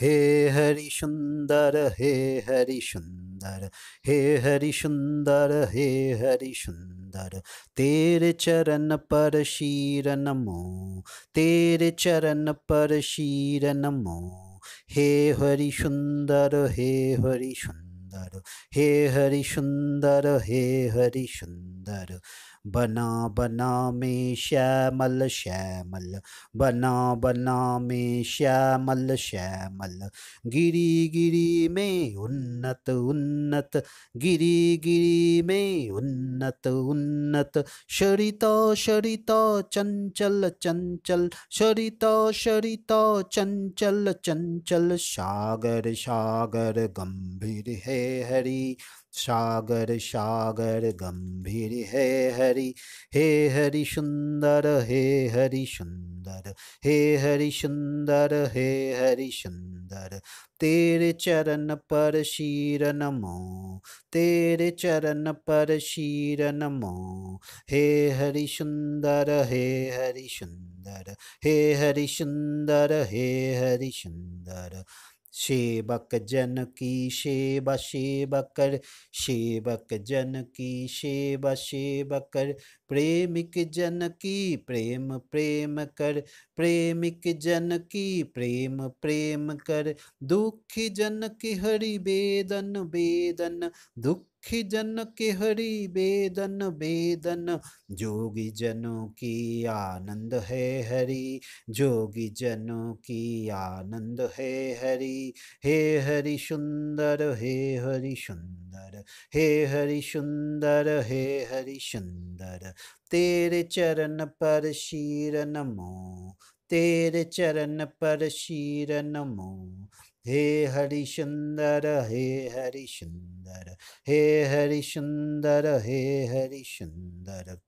हे हरि सुंदर हे हरि सुंदर हे हरि सुंदर हे हरि सुंदर तेरे चरण पर शीर नमो, तेरे चरण पर शीर नमो, हे हरि सुंदर हे हरि सुंदर हे हरि सुंदर, हे हरि सुंदर। बना बना में श्यामल श्यामल। बना बना में श्यामल श्यामल। गिरी गिरी में उन्नत उन्नत। गिरी गिरी में उन्नत उन्नत। शरिता शरिता चंचल चंचल शरिता शरिता चंचल चंचल सागर सागर, गंभीर है। हरि। सागर सागर, गंभीर है हरि। हे हरि सुंदर, हे हरि सुंदर। हे हरि सुंदर, हे हरि सुंदर। तेरे चरण पर शीर नमो तेरे चरण पर शीर नमो हे हरि सुंदर, हे हरि सुंदर। हे हरि सुंदर, हे हरि सुंदर। सेवक जन की सेवा सेवा कर, सेवक जन की सेवा सेवा कर। प्रेमिक जन की प्रेम प्रेम कर, प्रेमिक जन की प्रेम प्रेम कर। दुखी जन की हरि वेदन वेदन, दुख दुखी जन के हरि वेदन वेदन जोगी जनों की आनंद है हरि जोगी जनों की आनंद है हरि हे हरि सुंदर हे हरि सुंदर हे हरि सुंदर हे हरि सुंदर तेरे चरण पर शीर नमो तेरे चरण पर शीर नमो। हे हरि सुंदर हे हरि सुंदर हे हरि सुंदर हे हरि सुंदर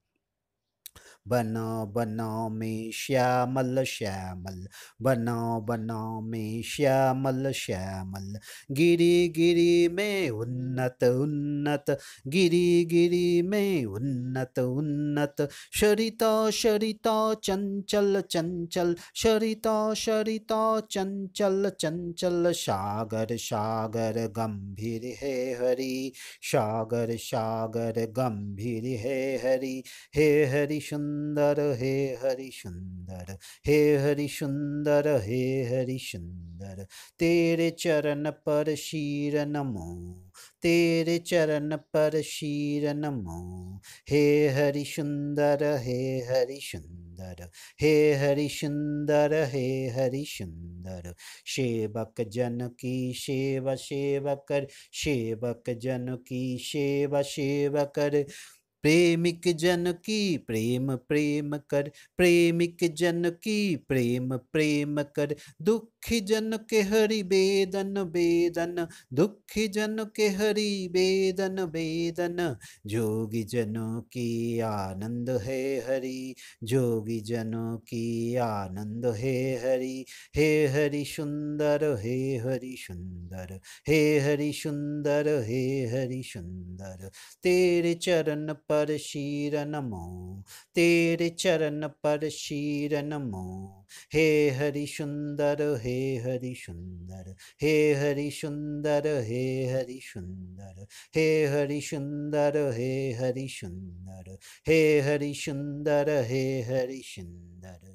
बनाओ बनाओ में श्यामल श्यामल। बनाओ बनाओ में श्यामल श्यामल। गिरी गिरी में उन्नत उन्नत। गिरी गिरी में उन्नत उन्नत। शरिता शरिता, चंचल चंचल। शरिता शरिता, चंचल चंचल। सागर सागर, गंभीर है हरि। सागर सागर, गंभीर है हरि। हे हरि सुंदर सुंदर हे हरि सुंदर हे हरि सुंदर हे हरि सुंदर तेरे चरण पर शीर नमो तेरे चरण पर शीर नमो हे हरि सुंदर हे हरि सुंदर हे हरि सुंदर हे हरि सुंदर सेवक जन की सेवा सेवा कर सेवक जन की सेवा सेवा कर प्रेमिक जन की प्रेम प्रेम कर। प्रेमिक जन की प्रेम प्रेम कर। दुखी जन के हरि वेदन वेदन। दुखी जन के हरि वेदन वेदन। जोगी जनों की आनंद है हरि। जोगी जनों की आनंद है हरि। हे हरि सुंदर, हे हरि सुंदर। हे हरि सुंदर, हे हरि सुंदर। तेरे चरण पर शीर नमो, तेरे चरण पर शीर नमो। हे हरि सुंदर, हे हरि सुंदर, हे हरि सुंदर, हे हरि सुंदर, हे हरि सुंदर, हे हरि सुंदर, हे हरि सुंदर, हे हरि सुंदर।